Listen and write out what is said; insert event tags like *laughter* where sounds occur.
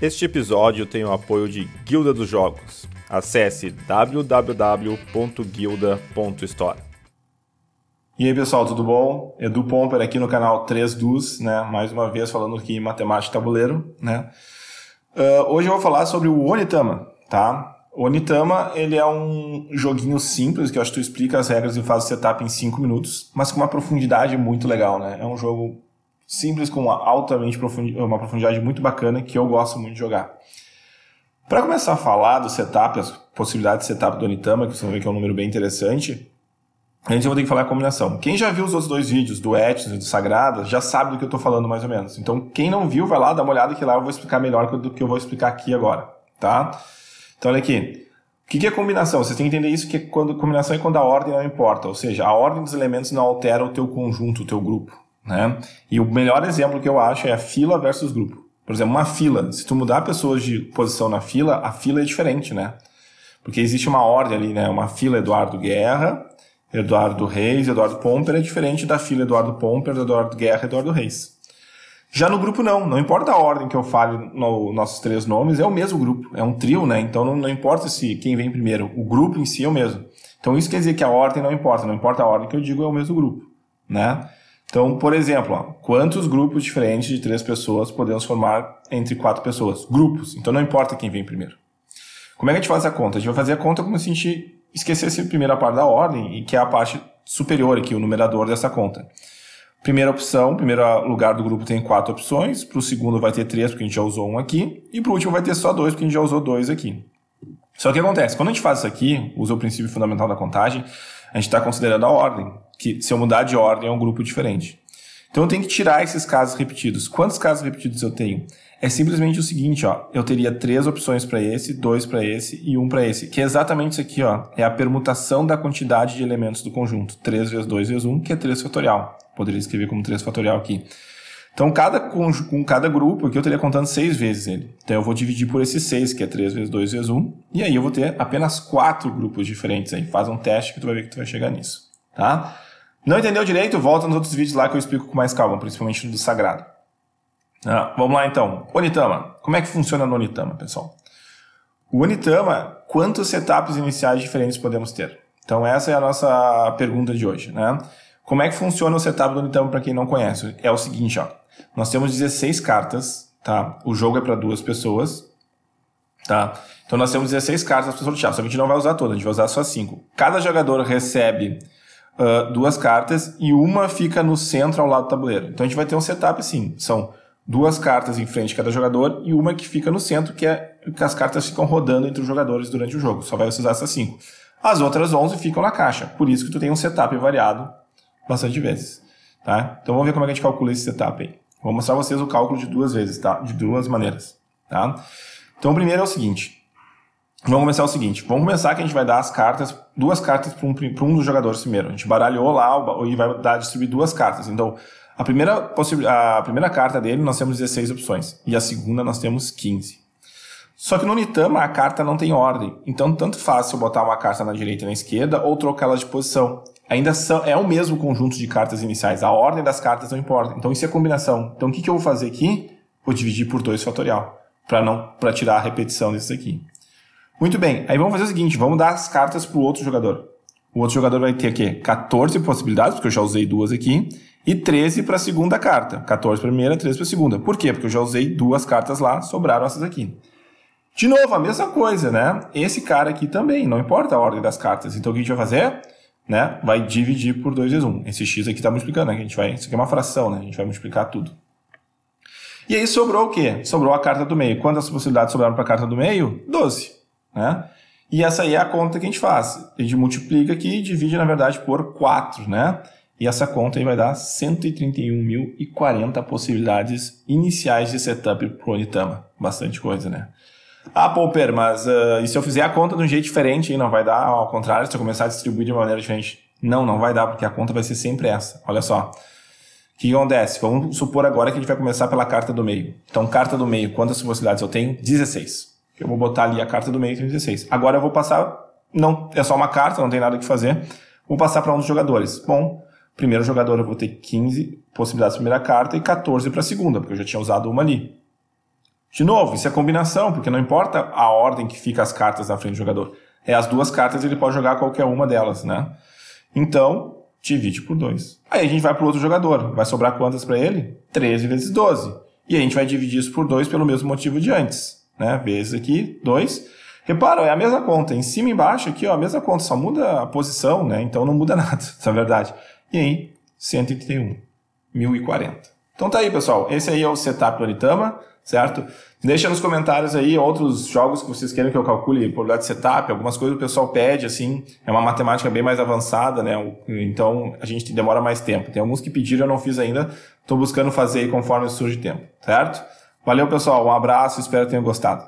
Este episódio tem o apoio de Guilda dos Jogos. Acesse www.guilda.store. E aí pessoal, tudo bom? Edu Pomper aqui no canal 3 Dus, né? Mais uma vez falando aqui em matemática tabuleiro, né? Uh, hoje eu vou falar sobre o Onitama, tá? O Onitama, ele é um joguinho simples, que eu acho que tu explica as regras e faz o setup em 5 minutos, mas com uma profundidade muito legal, né? É um jogo simples com uma altamente profundi uma profundidade muito bacana que eu gosto muito de jogar. Para começar a falar do setup, as possibilidades de setup do Onitama, que vocês vão ver que é um número bem interessante, a gente vai ter que falar a combinação. Quem já viu os outros dois vídeos, do Etnos e do Sagrada, já sabe do que eu estou falando mais ou menos. Então, quem não viu, vai lá, dá uma olhada que lá eu vou explicar melhor do que eu vou explicar aqui agora, tá? Então, olha aqui. O que é combinação? Você tem que entender isso, que quando combinação é quando a ordem não importa, ou seja, a ordem dos elementos não altera o teu conjunto, o teu grupo. Né? E o melhor exemplo que eu acho é a fila versus grupo. Por exemplo, uma fila, se tu mudar pessoas de posição na fila, a fila é diferente, né? Porque existe uma ordem ali, né? Uma fila Eduardo Guerra, Eduardo Reis, Eduardo Pomper é diferente da fila Eduardo Pomper, Eduardo Guerra, Eduardo Reis. Já no grupo não, não importa a ordem que eu fale nos nossos três nomes, é o mesmo grupo, é um trio, né? Então não, não importa se quem vem primeiro, o grupo em si é o mesmo. Então isso quer dizer que a ordem não importa, não importa a ordem que eu digo, é o mesmo grupo, né? Então, por exemplo, ó, quantos grupos diferentes de três pessoas podemos formar entre quatro pessoas? Grupos. Então não importa quem vem primeiro. Como é que a gente faz a conta? A gente vai fazer a conta como se a gente esquecesse a primeira parte da ordem, e que é a parte superior aqui, o numerador dessa conta. Primeira opção, primeiro lugar do grupo tem quatro opções, para o segundo vai ter três, porque a gente já usou um aqui, e para o último vai ter só dois, porque a gente já usou dois aqui. Só que acontece, quando a gente faz isso aqui, usa o princípio fundamental da contagem, a gente está considerando a ordem que se eu mudar de ordem é um grupo diferente. Então eu tenho que tirar esses casos repetidos. Quantos casos repetidos eu tenho? É simplesmente o seguinte, ó, eu teria três opções para esse, dois para esse e um para esse, que é exatamente isso aqui, ó, é a permutação da quantidade de elementos do conjunto, 3 vezes 2 vezes 1, que é 3 fatorial. Poderia escrever como 3 fatorial aqui. Então, cada, com, cada grupo aqui eu teria contando 6 vezes ele. Então, eu vou dividir por esse 6, que é 3 vezes 2 vezes 1, e aí eu vou ter apenas quatro grupos diferentes aí. Faz um teste que tu vai ver que tu vai chegar nisso, tá? Não entendeu direito? Volta nos outros vídeos lá que eu explico com mais calma, principalmente no do Sagrado. Ah, vamos lá então. Onitama. Como é que funciona no Onitama, pessoal? O Onitama, quantos setups iniciais diferentes podemos ter? Então essa é a nossa pergunta de hoje, né? Como é que funciona o setup do Onitama para quem não conhece? É o seguinte, ó. Nós temos 16 cartas, tá? O jogo é para duas pessoas, tá? Então nós temos 16 cartas para sortear, só que a gente não vai usar todas, a gente vai usar só 5. Cada jogador recebe uh, duas cartas e uma fica no centro ao lado do tabuleiro. Então a gente vai ter um setup assim: são duas cartas em frente de cada jogador e uma que fica no centro, que é que as cartas ficam rodando entre os jogadores durante o jogo. Só vai usar essas cinco. As outras 11 ficam na caixa. Por isso que tu tem um setup variado bastante vezes. Tá? Então vamos ver como é que a gente calcula esse setup aí. Vou mostrar a vocês o cálculo de duas vezes, tá? De duas maneiras. Tá? Então o primeiro é o seguinte. Vamos começar o seguinte. Vamos começar que a gente vai dar as cartas, duas cartas para um, um dos jogadores primeiro. A gente baralhou lá e vai dar, distribuir duas cartas. Então, a primeira, a primeira carta dele nós temos 16 opções. E a segunda nós temos 15. Só que no Nitama a carta não tem ordem. Então, tanto faz se eu botar uma carta na direita e na esquerda ou trocar elas de posição. Ainda são, é o mesmo conjunto de cartas iniciais. A ordem das cartas não importa. Então, isso é combinação. Então, o que, que eu vou fazer aqui? Vou dividir por 2 fatorial. Para não para tirar a repetição disso aqui. Muito bem, aí vamos fazer o seguinte, vamos dar as cartas para o outro jogador. O outro jogador vai ter aqui 14 possibilidades, porque eu já usei duas aqui, e 13 para a segunda carta. 14 para a primeira, 13 para a segunda. Por quê? Porque eu já usei duas cartas lá, sobraram essas aqui. De novo, a mesma coisa, né? Esse cara aqui também, não importa a ordem das cartas. Então o que a gente vai fazer? Né? Vai dividir por 2 vezes 1. Esse x aqui está multiplicando, né? A gente vai, isso aqui é uma fração, né? A gente vai multiplicar tudo. E aí sobrou o quê? Sobrou a carta do meio. Quantas possibilidades sobraram para a carta do meio? 12. Né? E essa aí é a conta que a gente faz. A gente multiplica aqui e divide, na verdade, por 4, né? E essa conta aí vai dar 131.040 possibilidades iniciais de setup para o Onitama. Bastante coisa, né? Ah, Popper, mas uh, e se eu fizer a conta de um jeito diferente, não vai dar? Ao contrário, se eu começar a distribuir de uma maneira diferente? Não, não vai dar, porque a conta vai ser sempre essa. Olha só. O que acontece? Vamos supor agora que a gente vai começar pela carta do meio. Então, carta do meio, quantas possibilidades eu tenho? 16. Eu vou botar ali a carta do meio 36. Agora eu vou passar, não é só uma carta, não tem nada que fazer. Vou passar para um dos jogadores. Bom, primeiro jogador eu vou ter 15 possibilidades a primeira carta e 14 para a segunda, porque eu já tinha usado uma ali. De novo, isso é combinação, porque não importa a ordem que fica as cartas na frente do jogador. É as duas cartas, ele pode jogar qualquer uma delas, né? Então, divide por 2. Aí a gente vai para o outro jogador. Vai sobrar quantas para ele? 13 vezes 12. E a gente vai dividir isso por 2 pelo mesmo motivo de antes. Né? Vezes aqui, 2. Repara, é a mesma conta. Em cima e embaixo aqui, ó, a mesma conta. Só muda a posição, né? Então não muda *laughs* nada, na verdade. E aí, 131. 1040. Então tá aí, pessoal. Esse aí é o setup do Anitama, certo? Deixa nos comentários aí outros jogos que vocês queiram que eu calcule por lado de setup, algumas coisas o pessoal pede, assim, é uma matemática bem mais avançada, né? Então a gente demora mais tempo. Tem alguns que pediram, eu não fiz ainda, estou buscando fazer aí conforme surge tempo, certo? Valeu, pessoal, um abraço, espero que tenham gostado.